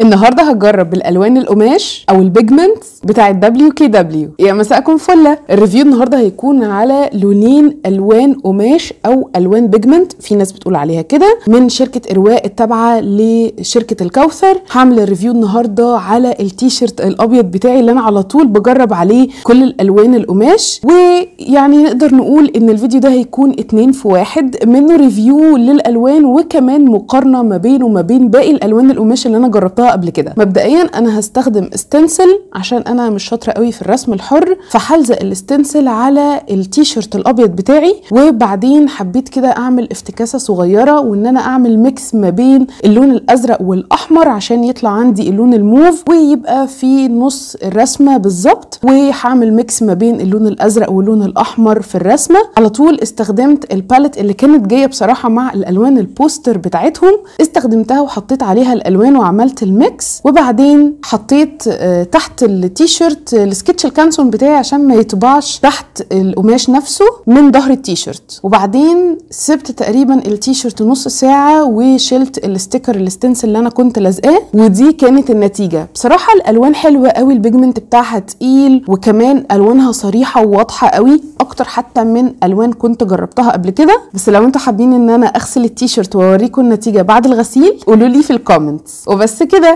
النهارده هجرب الالوان القماش أو ال pigments بتاع ال WKW يا مساءكم فلة. ال review النهارده هيكون على لونين ألوان قماش أو ألوان pigment. في ناس بتقول عليها كده. من شركة إرواء التابعة لشركة الكوثر. هعمل ال review النهارده على التيشيرت الأبيض بتاعي اللي أنا على طول بجرب عليه كل الألوان القماش. ويعني نقدر نقول إن الفيديو ده هيكون اتنين في واحد. منه review للألوان وكمان مقارنة ما بينه وما بين باقي الألوان القماش اللي أنا جربتها قبل كده. مبدئيا أنا هستخدم stencil عشان أنا مش شاطرة قوي في الرسم الحر فهلزق ال stencil على التيشيرت الأبيض بتاعي وبعدين حبيت كده أعمل افتكاسة صغيرة وإن أنا أعمل mix ما بين اللون الأزرق والأحمر عشان يطلع عندي اللون الموف ويبقى في نص الرسمة بالظبط وهعمل mix ما بين اللون الأزرق واللون الأحمر في الرسمة. على طول استخدمت ال palette اللي كانت جاية بصراحة مع الألوان ال poster بتاعتهم. استخدمتها وحطيت عليها الألوان وعملت ال mix وبعدين حطيت آه، تحت التيشيرت السكتش الكانسون بتاعي عشان ما يطبعش تحت القماش نفسه من ظهر التيشيرت. وبعدين سبت تقريبا التيشيرت نص ساعة وشلت ال sticker ال stencil اللي أنا كنت لازقاه ودي كانت النتيجة. بصراحة الألوان حلوة قوي ال pigment بتاعها تقيل وكمان ألوانها صريحة وواضحة قوي أكتر حتى من ألوان كنت جربتها قبل كده. بس لو أنتوا حابين إن أنا أغسل التيشيرت وأوريكم النتيجة بعد الغسيل قولوا لي في الكومنتس. وبس كده.